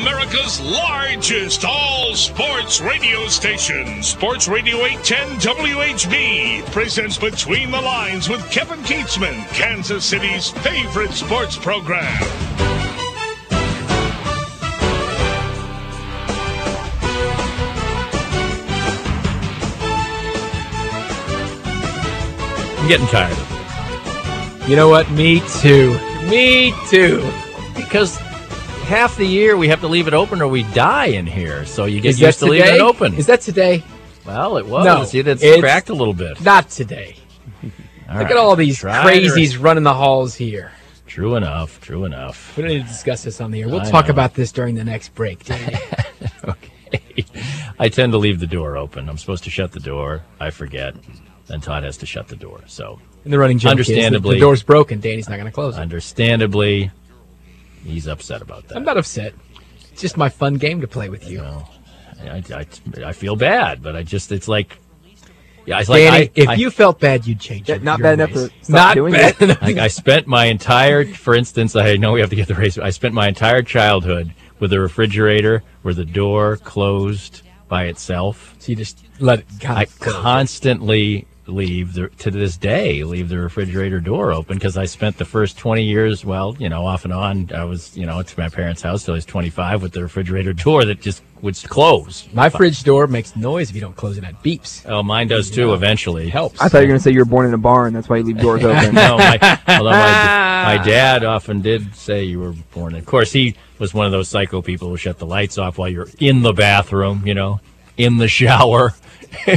America's largest all sports radio station, Sports Radio 810 WHB, presents Between the Lines with Kevin Kietzman, Kansas City's favorite sports program. I'm getting tired of You know what? Me too. Me too. Because half the year we have to leave it open or we die in here. So you get Is used to leaving it open. Is that today? well, it was. No, See, that's it's- cracked a little bit. Not today. Look right. at all these Tried crazies running the halls here. True enough. True enough. We don't need to discuss this on the air. We'll I talk know. about this during the next break. Danny. okay. I tend to leave the door open. I'm supposed to shut the door. I forget. Then Todd has to shut the door. So, in the running joke is that Understandably- the door's broken. Danny's not going to close it. Understandably, he's upset about that. I'm not upset. It's just my fun game to play with you. know, I, I, I feel bad, but I just, it's like, yeah, it's like I, if I, you felt bad, you'd change Yeah, it. not your bad enough ways. to stop Not doing bad it. enough. like I spent my entire, for instance, I know we have to get the race. I spent my entire childhood with a refrigerator where the door closed by itself. So you just let it kind I constantly leave the to this day leave the refrigerator door open because I spent the first 20 years well you know off and on I was you know it's my parents house till I was 25 with the refrigerator door that just would close My fridge door makes noise if you don't close it. It beeps. oh mine does too eventually It helps. I thought you were going to say you were born in a barn. That's why you leave doors open. no, my, although my, my dad often did say you were born. Of course, he was one of those psycho people who shut the lights off while you're in the bathroom, you know, in the shower.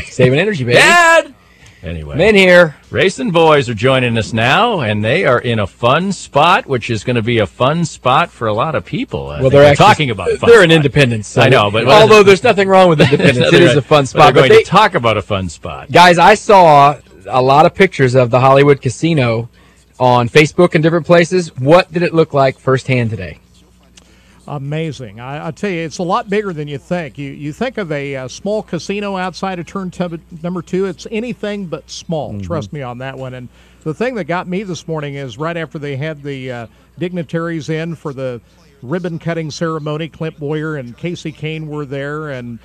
Saving energy, baby. Dad. Anyway, Men here. Racing boys are joining us now, and they are in a fun spot, which is going to be a fun spot for a lot of people. I Well, they're actually talking about. fun They're an independence. so I know, but- although there's nothing wrong with independence, it is a fun But spot. They're But going they, to talk about a fun spot. guys, I saw a lot of pictures of the Hollywood Casino on Facebook and different places. What did it look like firsthand today? Amazing. I, I tell you, it's a lot bigger than you think. You you think of a, uh small casino outside of turn tub- number two, it's anything but small. Trust me on that one. And the thing that got me this morning is right after they had the uh, dignitaries in for the ribbon cutting ceremony, Clint Bowyer and Kasey Kahne were there, and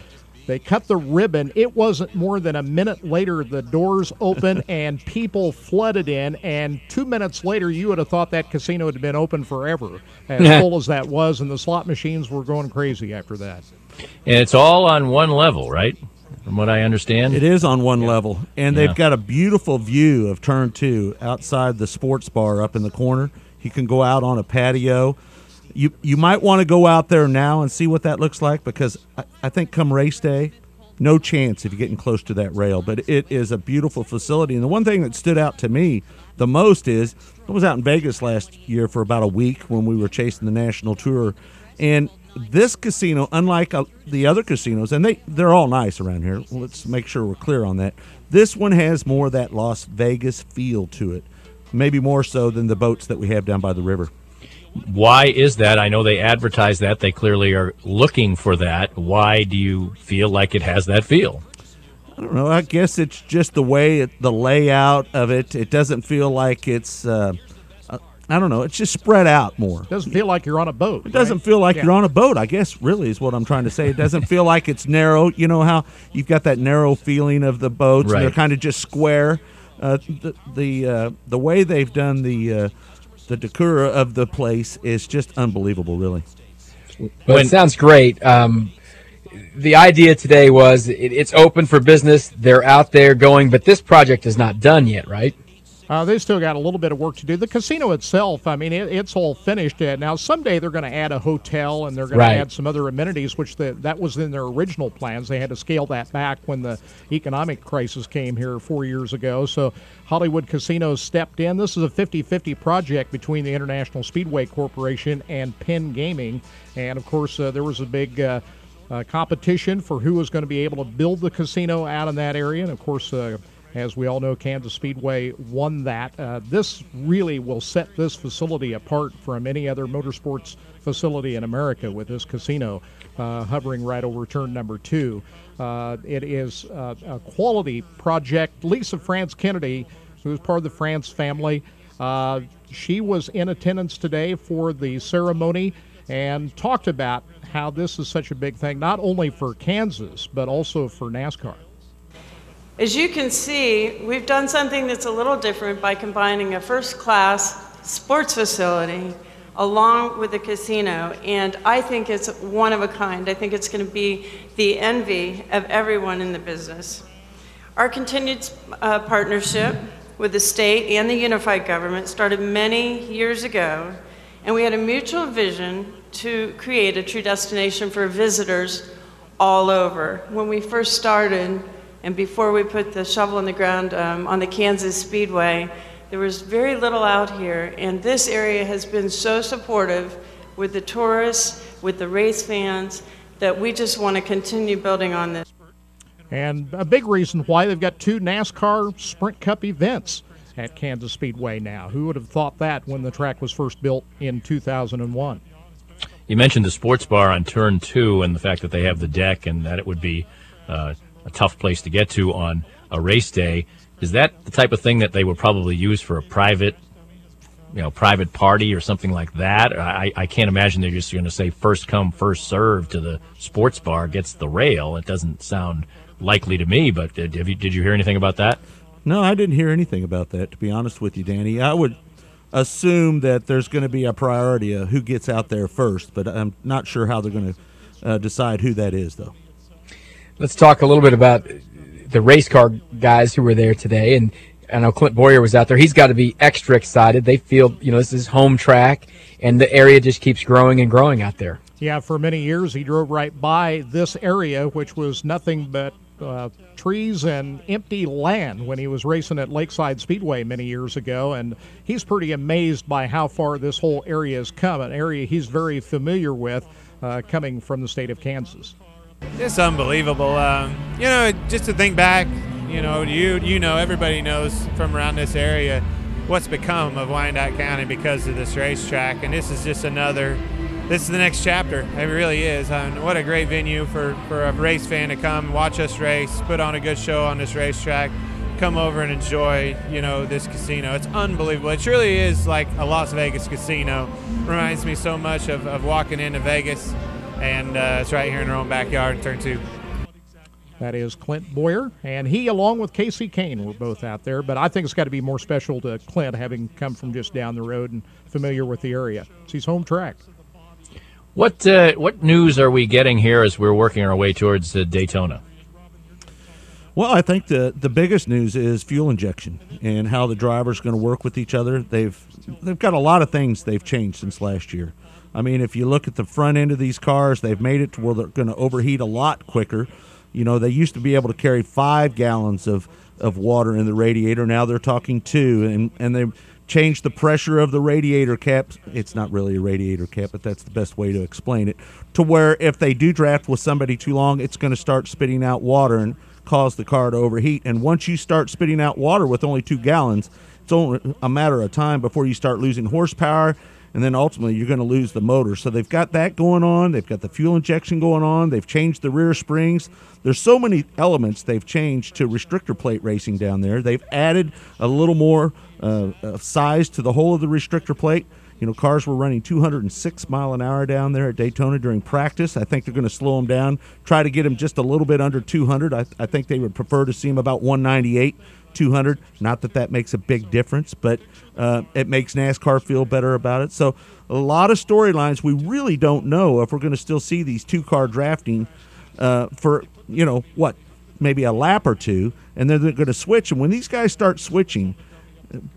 they cut the ribbon. It wasn't more than a minute later, the doors opened and people flooded in. And two minutes later, you would have thought that casino had been open forever, as full as that was. And the slot machines were going crazy after that. And it's all on one level, right? From what I understand. It is on one level, and Yeah. they've got a beautiful view of turn two outside the sports bar up in the corner. You can go out on a patio. You you might want to go out there now and see what that looks like because I, I think come race day, no chance if you're getting close to that rail. But it is a beautiful facility, and the one thing that stood out to me the most is I was out in Vegas last year for about a week when we were chasing the national tour, and this casino, unlike uh, the other casinos, and they they're all nice around here. Let's make sure we're clear on that. This one has more of that Las Vegas feel to it, maybe more so than the boats that we have down by the river. Why is that? I know they advertise that. They clearly are looking for that. Why do you feel like it has that feel? I don't know. I guess it's just the way it, the layout of it. It doesn't feel like it's. Uh, uh, I don't know. It's just spread out more. Doesn't feel like you're on a boat. It doesn't feel like you're on a boat. I guess really is what I'm trying to say. It doesn't feel like it's narrow. You know how you've got that narrow feeling of the boats. And they're kind of just square. Uh, the the uh, the way they've done the uh, the decor of the place is just unbelievable. Really. Well, When- it sounds great. Um, the idea today was it, it's open for business. They're out there going, but this project is not done yet, right? Uh, they still got a little bit of work to do. The casino itself, I mean, it, it's all finished. Now, someday they're going to add a hotel and they're going Right. to add some other amenities, which the, that was in their original plans. They had to scale that back when the economic crisis came here four years ago. So Hollywood Casinos stepped in. This is a 50 50 project between the International Speedway Corporation and Penn Gaming. And of course, uh, there was a big. Uh, uh, competition for who was going to be able to build the casino out in that area. And of course, uh, as we all know, Kansas Speedway won that. Uh, this really will set this facility apart from any other motorsports facility in America with this casino uh, hovering right over turn number two. Uh, it is uh, a quality project. Lisa France Kennedy, who is part of the France family, uh, she was in attendance today for the ceremony and talked about how this is such a big thing, not only for Kansas, but also for NASCAR. As you can see, we've done something that's a little different by combining a first class sports facility along with the casino, and I think it's one of a kind. I think it's going to be the envy of everyone in the business. Our continued uh, partnership with the state and the unified government started many years ago, and we had a mutual vision to create a true destination for visitors all over. When we first started, and before we put the shovel in the ground um, on the Kansas Speedway, there was very little out here, and this area has been so supportive with the tourists, with the race fans, that we just want to continue building on this. And a big reason why they've got two NASCAR Sprint Cup events at Kansas Speedway now. Who would have thought that when the track was first built in 2001? You mentioned the sports bar on turn two and the fact that they have the deck and that it would be uh, a tough place to get to on a race day. Is that the type of thing that they would probably use for a private, you know, private party or something like that? I, I can't imagine they're just going to say first come, first serve to the sports bar gets the rail. It doesn't sound likely to me, but did, you, did you hear anything about that? No, I didn't hear anything about that, to be honest with you, Danny. I would assume that there's going to be a priority of who gets out there first, but I'm not sure how they're going to uh, decide who that is, though. Let's talk a little bit about the race car guys who were there today, and I know Clint Bowyer was out there. He's got to be extra excited. They feel, you know, this is home track, and the area just keeps growing and growing out there. Yeah, for many years he drove right by this area, which was nothing but uh, trees and empty land when he was racing at Lakeside Speedway many years ago. And he's pretty amazed by how far this whole area has come, an area he's very familiar with uh, coming from the state of Kansas. It's unbelievable. Um, you know, just to think back, you know, you you know, everybody knows from around this area what's become of Wyandotte County because of this racetrack, and this is just another. This is the next chapter. It really is. And what a great venue for, for a race fan to come watch us race, put on a good show on this racetrack, come over and enjoy, you know, this casino. It's unbelievable. It truly is like a Las Vegas casino. Reminds me so much of, of walking into Vegas and uh, it's right here in our own backyard in turn two. That is Clint Bowyer, and he, along with Kasey Kahne, were both out there. But I think it's got to be more special to Clint, having come from just down the road and familiar with the area. It's his home track. What uh, what news are we getting here as we're working our way towards uh, Daytona? Well, I think the the biggest news is fuel injection and how the drivers going to work with each other. They've they've got a lot of things they've changed since last year. I mean, if you look at the front end of these cars, they've made it to where they're going to overheat a lot quicker. You know, they used to be able to carry five gallons of, of water in the radiator. Now they're talking two, and, and they've changed the pressure of the radiator cap. It's not really a radiator cap, but that's the best way to explain it. To where if they do draft with somebody too long, it's going to start spitting out water and cause the car to overheat. And once you start spitting out water with only two gallons, it's only a matter of time before you start losing horsepower and then ultimately you're going to lose the motor. So they've got that going on. They've got the fuel injection going on. They've changed the rear springs. There's so many elements they've changed to restrictor plate racing down there. They've added a little more uh, size to the whole of the restrictor plate. You know, cars were running 206 mile an hour down there at Daytona during practice. I think they're going to slow them down, try to get them just a little bit under 200. I, I think they would prefer to see them about 198 200. Not that that makes a big difference, but uh, it makes NASCAR feel better about it. So a lot of storylines. We really don't know if we're going to still see these two car drafting uh, for you know what, maybe a lap or two, and then they're going to switch. And when these guys start switching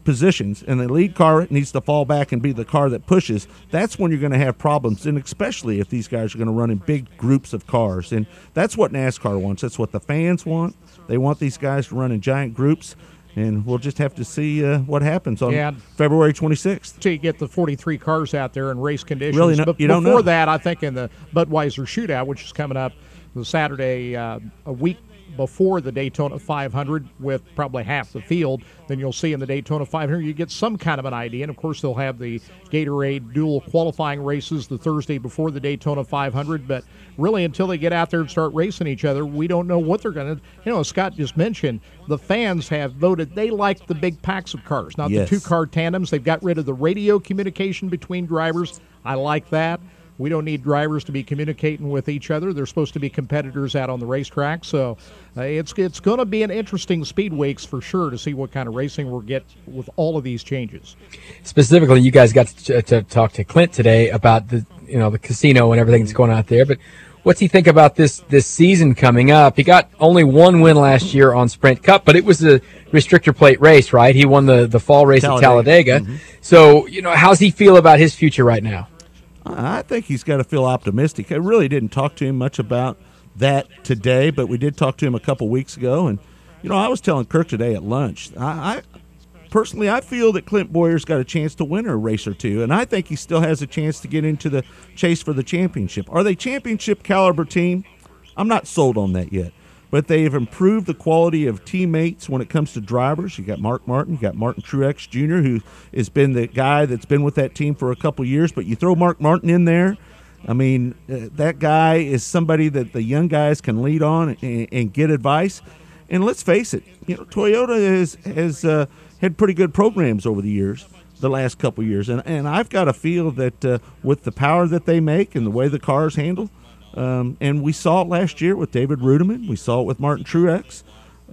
positions and the lead car needs to fall back and be the car that pushes, that's when you're going to have problems. And especially if these guys are going to run in big groups of cars. And that's what NASCAR wants. That's what the fans want. They want these guys to run in giant groups, and we'll just have to see uh, what happens on yeah. February 26th. So you get the 43 cars out there in race conditions. Really, no, you don't before that, I think in the Budweiser Shootout, which is coming up the Saturday uh, a week before the Daytona 500 with probably half the field than you'll see in the Daytona 500. You get some kind of an idea. And of course, they'll have the Gatorade Duel qualifying races the Thursday before the Daytona 500. But really, until they get out there and start racing each other, we don't know what they're going to. You know, Scott just mentioned the fans have voted they like the big packs of cars, not yes. the two car tandems. They've got rid of the radio communication between drivers. I like that. We don't need drivers to be communicating with each other. They're supposed to be competitors out on the racetrack. So uh, it's it's going to be an interesting speed weeks for sure to see what kind of racing we'll get with all of these changes. Specifically, you guys got to, to talk to Clint today about the you know the casino and everything that's going on out there. But what's he think about this this season coming up? He got only one win last year on Sprint Cup, but it was a restrictor plate race, right? He won the the fall race Talladega. at Talladega. Mhm. So you know, how's he feel about his future right now? I think he's got to feel optimistic. I really didn't talk to him much about that today, but we did talk to him a couple weeks ago. And, you know, I was telling Kirk today at lunch, I, I personally, I feel that Clint Bowyer's got a chance to win a race or two, and I think he still has a chance to get into the chase for the championship. Are they championship caliber team? I'm not sold on that yet. But they have improved the quality of teammates when it comes to drivers. You got Mark Martin, you got Martin Truex Jr., who has been the guy that's been with that team for a couple years. But you throw Mark Martin in there, I mean, uh, that guy is somebody that the young guys can lead on and, and get advice. And let's face it, you know, Toyota has has uh, had pretty good programs over the years, the last couple years, and and I've got a feel that uh, with the power that they make and the way the cars handle, um, and we saw it last year with David Reutimann, we saw it with Martin Truex.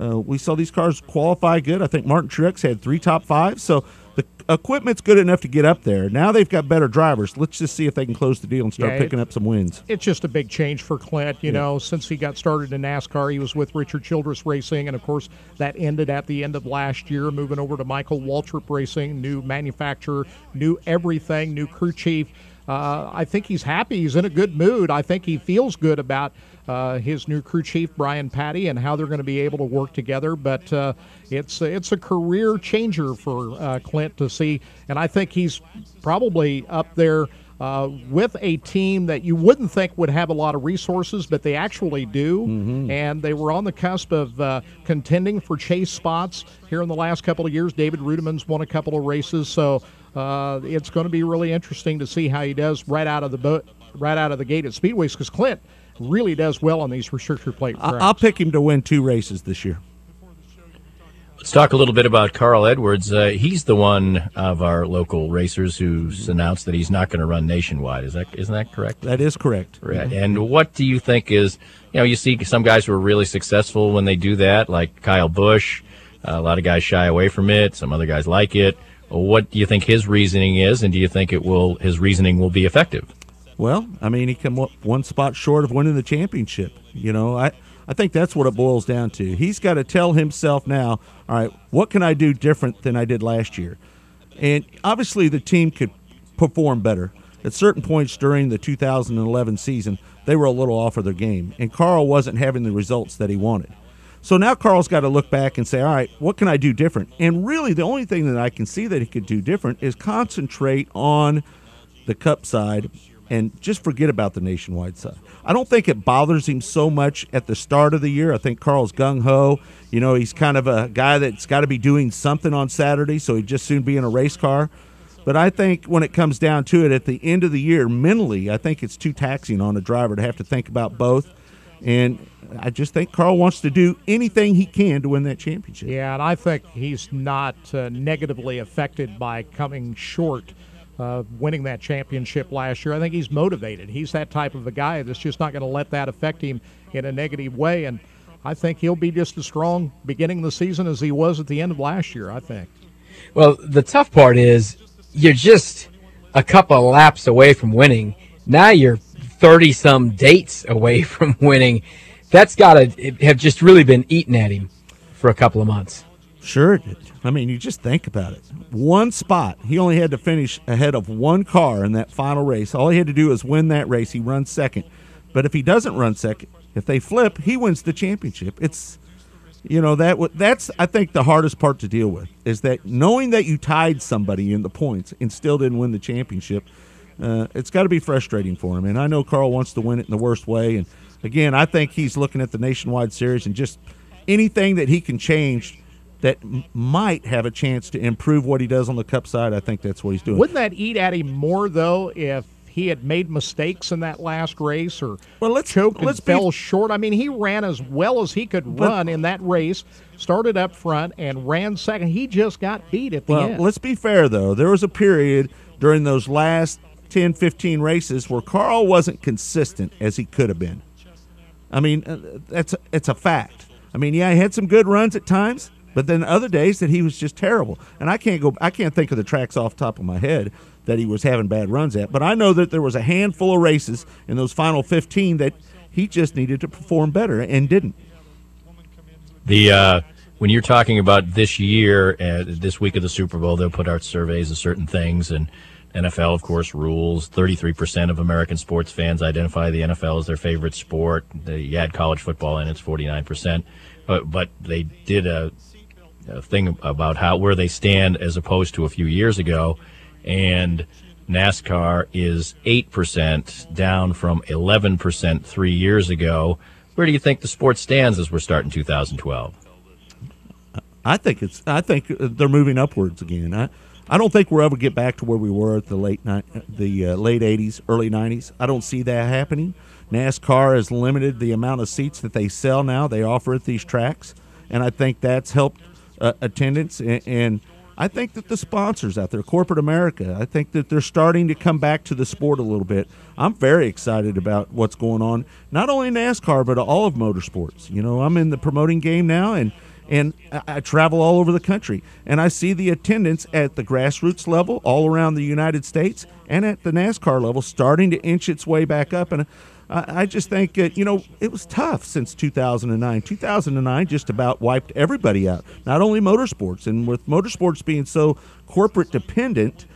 Uh, we saw these cars qualify good. I think Martin Truex had three top fives, so the equipment's good enough to get up there. Now they've got better drivers. Let's just see if they can close the deal and start Yeah, picking it- up some wins. It's just a big change for Clint. You know, since he got started in NASCAR, he was with Richard Childress Racing, and of course, that ended at the end of last year, moving over to Michael Waltrip Racing, new manufacturer, new everything, new crew chief. Uh, I think he's happy. He's in a good mood. I think he feels good about uh, his new crew chief, Brian Pattie, and how they're going to be able to work together. But uh, it's it's a career changer for uh, Clint to see, and I think he's probably up there uh, with a team that you wouldn't think would have a lot of resources, but they actually do. And they were on the cusp of uh, contending for chase spots here in the last couple of years. David Reutimann's won a couple of races, so uh, it's going to be really interesting to see how he does right out of the boat, right out of the gate at Speedways, because Clint really does well on these restrictor plate I- tracks. I'll pick him to win two races this year. Let's talk a little bit about Carl Edwards. Uh, he's the one of our local racers who's announced that he's not going to run nationwide. Is that isn't that correct? That is correct. Right. And what do you think is, you know, you see some guys who are really successful when they do that, like Kyle Busch. Uh, a lot of guys shy away from it. Some other guys like it. What do you think his reasoning is, and do you think it will his reasoning will be effective? Well, I mean, he come up one spot short of winning the championship. You know, I I think that's what it boils down to. He's got to tell himself now, all right, what can I do different than I did last year? And obviously, the team could perform better. At certain points during the 2011 season, they were a little off of their game, and Carl wasn't having the results that he wanted. So now Carl's got to look back and say, all right, what can I do different? And really, the only thing that I can see that he could do different is concentrate on the cup side and just forget about the nationwide side. I don't think it bothers him so much at the start of the year. I think Carl's gung ho. You know, he's kind of a guy that's got to be doing something on Saturday, so he'd just soon be in a race car. But I think when it comes down to it, at the end of the year, mentally, I think it's too taxing on a driver to have to think about both. And I just think Carl wants to do anything he can to win that championship. Yeah, and I think he's not uh, negatively affected by coming short uh, winning that championship last year. I think he's motivated. He's that type of a guy that's just not going to let that affect him in a negative way. And I think he'll be just as strong beginning the season as he was at the end of last year, I think. Well, the tough part is you're just a couple of laps away from winning. Now you're 30 some dates away from winning. That's got to have just really been eating at him for a couple of months. Sure. I mean, you just think about it. One spot. He only had to finish ahead of one car in that final race. All he had to do is win that race. He runs second. But if he doesn't run second, if they flip, he wins the championship. It's you know that that's I think the hardest part to deal with is that knowing that you tied somebody in the points and still didn't win the championship. Uh, it's got to be frustrating for him, and I know Carl wants to win it in the worst way. And again, I think he's looking at the nationwide series and just anything that he can change that m- might have a chance to improve what he does on the cup side. I think that's what he's doing. Wouldn't that eat at him more, though, if he had made mistakes in that last race or well, let's, choked and let's be- fell short? I mean, he ran as well as he could But- run in that race, started up front, and ran second. He just got beat at the Well, end. let's be fair though. There was a period during those last 10, 15 races where Carl wasn't consistent as he could have been. I mean, uh, that's it's a fact. I mean, yeah, he had some good runs at times, but then other days that he was just terrible. And I can't go, I can't think of the tracks off the top of my head that he was having bad runs at. But I know that there was a handful of races in those final 15 that he just needed to perform better and didn't. The uh, when you're talking about this year, uh, this week of the Super Bowl, they'll put out surveys of certain things, and NFL, of course, rules. 33% of American sports fans identify the NFL as their favorite sport. You add college football in, it's 49%. But, but they did a, a thing about how where they stand as opposed to a few years ago, and NASCAR is 8% down from 11% three years ago. Where do you think the sport stands as we're starting 2012? I think it's. I think they're moving upwards again. I, I don't think we'll ever get back to where we were at the late ni- the uh, late '80s, early '90s. I don't see that happening. NASCAR has limited the amount of seats that they sell now. They offer at these tracks, and I think that's helped uh, attendance. And, and I think that the sponsors out there, corporate America, I think that they're starting to come back to the sport a little bit. I'm very excited about what's going on, not only NASCAR but all of motorsports. You know, I'm in the promoting game now, and and I, travel all over the country, and I see the attendance at the grassroots level all around the United States and at the NASCAR level starting to inch its way back up. And I, just think, uh, you know, it was tough since 2009. 2009 just about wiped everybody out, not only motorsports. And with motorsports being so corporate dependent,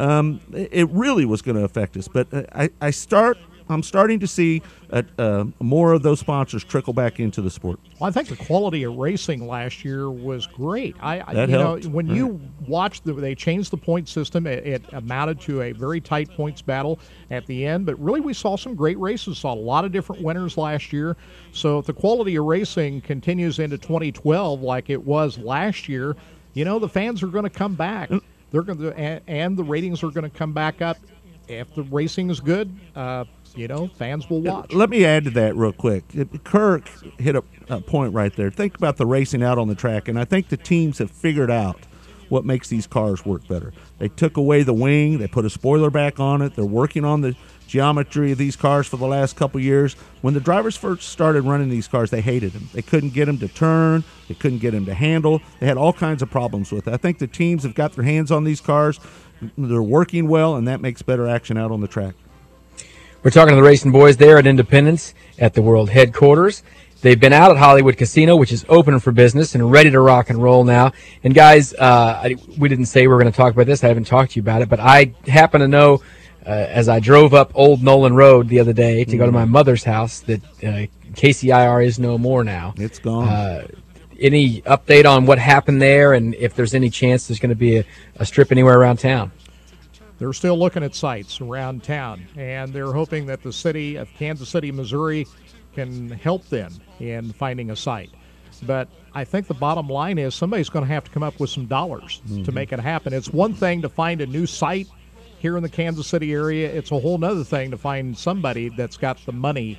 um, it really was going to affect us. But uh, I, I start I'm starting to see uh, uh, more of those sponsors trickle back into the sport. Well, I think the quality of racing last year was great. I, that you helped. know, when right. you watched the, they changed the point system, it, it, amounted to a very tight points battle at the end. But really, we saw some great races. Saw a lot of different winners last year. So if the quality of racing continues into 2012 like it was last year, you know, the fans are going to come back. They're going to, and, and the ratings are going to come back up. If the racing is good, uh, you know, fans will watch. Let me add to that real quick. Kirk hit a, a, point right there. Think about the racing out on the track, and I think the teams have figured out what makes these cars work better. They took away the wing, they put a spoiler back on it. They're working on the geometry of these cars for the last couple years. When the drivers first started running these cars, they hated them. They couldn't get them to turn, they couldn't get them to handle. They had all kinds of problems with it. I think the teams have got their hands on these cars. They're working well, and that makes better action out on the track. We're talking to the racing boys there at Independence at the world headquarters. They've been out at Hollywood Casino, which is open for business and ready to rock and roll now. And guys, uh, I, we didn't say we were going to talk about this. I haven't talked to you about it, but I happen to know uh, as I drove up Old Noland Road the other day to mm-hmm. go to my mother's house that uh, KCIR is no more now. It's gone. Any update on what happened there, and if there's any chance there's going to be a, a strip anywhere around town? They're still looking at sites around town, and they're hoping that the city of Kansas City, Missouri, can help them in finding a site. But I think the bottom line is somebody's going to have to come up with some dollars mm-hmm. to make it happen. It's one thing to find a new site here in the Kansas City area, it's a whole other thing to find somebody that's got the money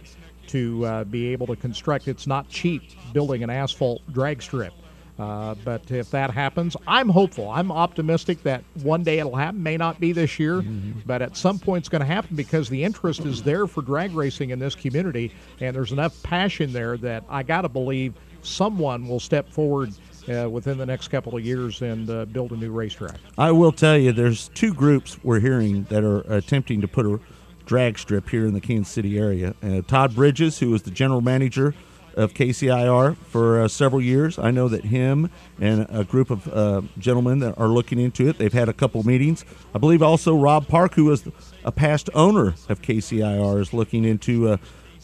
to uh, be able to construct. It's not cheap building an asphalt drag strip. Uh, but if that happens, I'm hopeful. I'm optimistic that one day it'll happen. May not be this year, mm-hmm. but at some point it's going to happen because the interest is there for drag racing in this community, and there's enough passion there that I got to believe someone will step forward uh, within the next couple of years and uh, build a new racetrack. I will tell you, there's two groups we're hearing that are attempting to put a drag strip here in the Kansas City area. Uh, Todd Bridges, who is the general manager of KCIR for uh, several years. I know that him and a group of uh, gentlemen that are looking into it. They've had a couple meetings. I believe also Rob Park, who is a past owner of KCIR, is looking into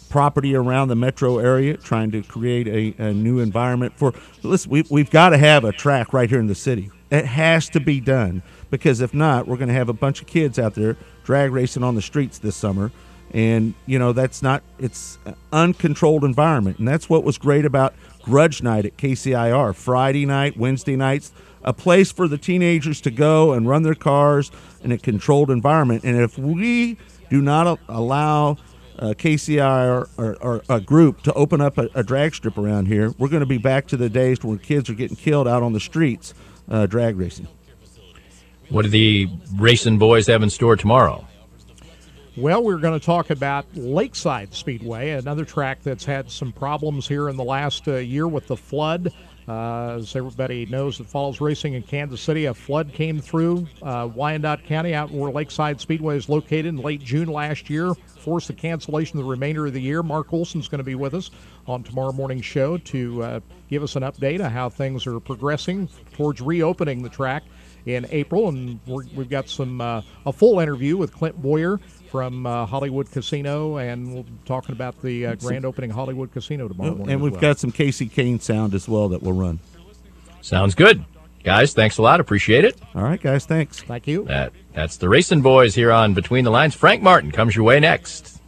property around the metro area, trying to create a, a new environment for. Listen, we, we've got to have a track right here in the city. It has to be done because if not, we're going to have a bunch of kids out there drag racing on the streets this summer. And you know that's not it's uncontrolled environment. And that's what was great about grudge night at kcir friday night wednesday nights a place for the teenagers to go and run their cars in a controlled environment. And if we do not allow uh, KCIR or, or, a group to open up a, a, drag strip around here, we're going to be back to the days where kids are getting killed out on the streets uh, drag racing. What do the racing boys have in store tomorrow? Well, we're going to talk about Lakeside Speedway, another track that's had some problems here in the last uh, year with the flood. Uh, as everybody knows that follows racing in Kansas City, a flood came through uh, Wyandotte County out where Lakeside Speedway is located in late June last year, forced the cancellation of the remainder of the year. Mark Olson's going to be with us on tomorrow morning's show to uh, give us an update on how things are progressing towards reopening the track in April. And we have got some uh, a full interview with Clint Bowyer from uh, Hollywood Casino, and we'll be talking about the uh, grand opening Hollywood Casino tomorrow morning. And we've well. got some Kasey Kahne sound as well that will run. Sounds good. Guys, thanks a lot. Appreciate it. All right, guys, thanks. Thank you. That That's the Racing Boys here on Between the Lines. Frank Martin comes your way next.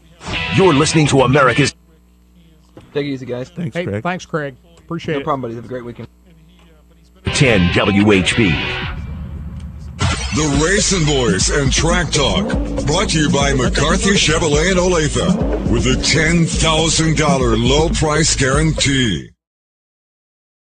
You're listening to America's. Take it easy, guys. Thanks, hey, Craig. thanks, Craig. Appreciate No it. problem, buddies. Have a great weekend. 10 WHB. The Racing Voice and Track Talk. Brought to you by McCarthy Chevrolet and Olathe. With a $10,000 low price guarantee.